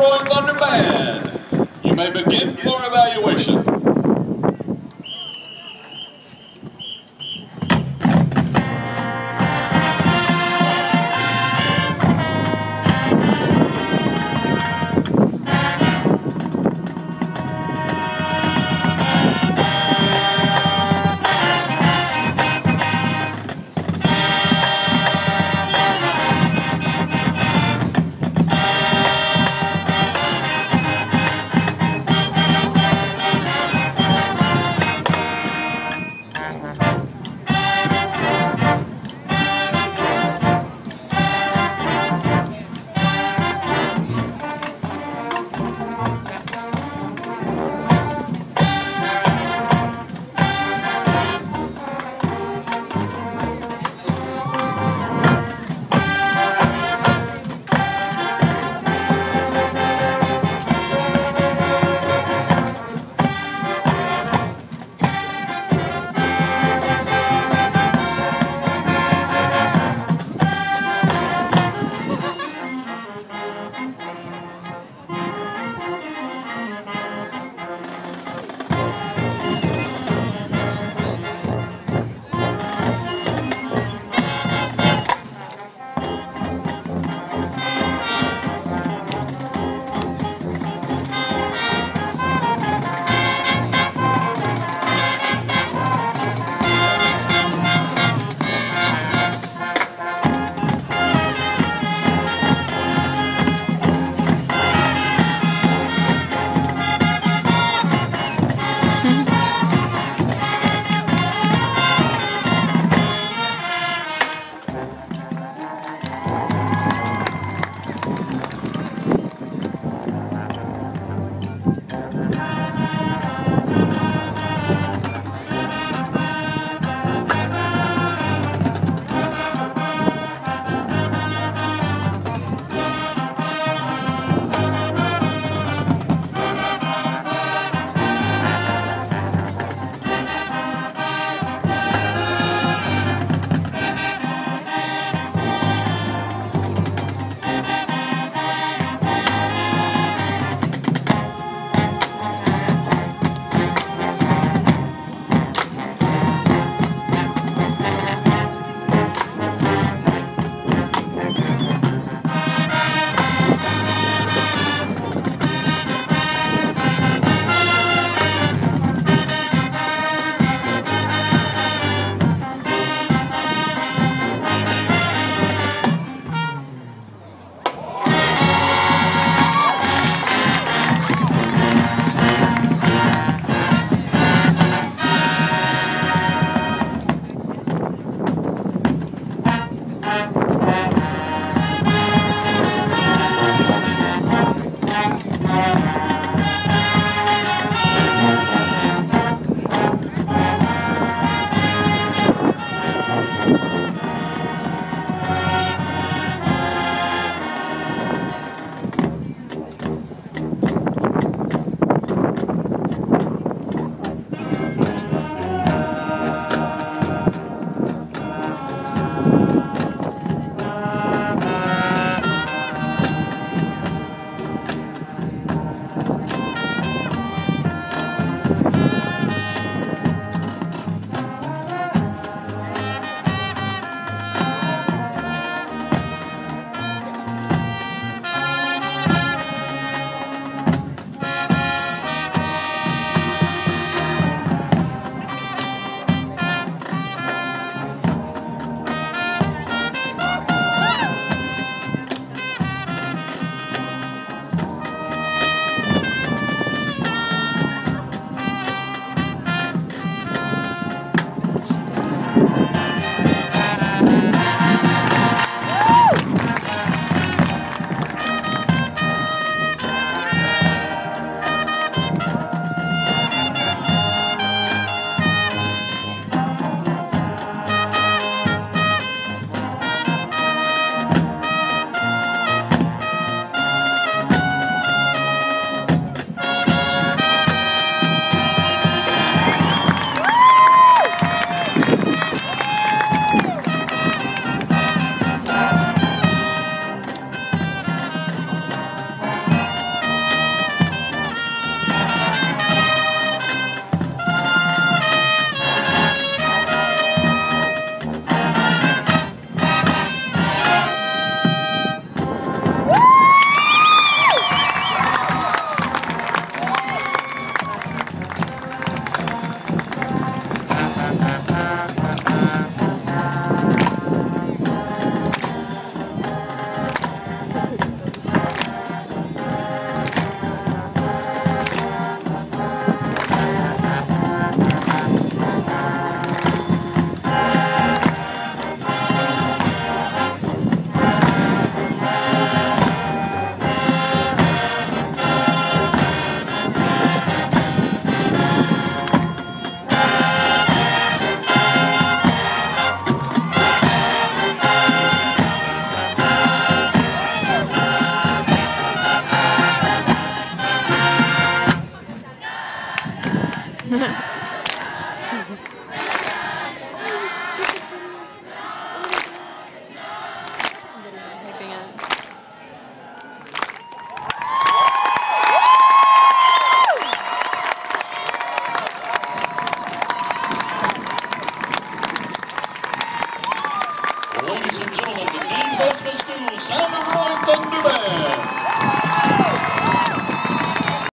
Band. You may begin for evaluation.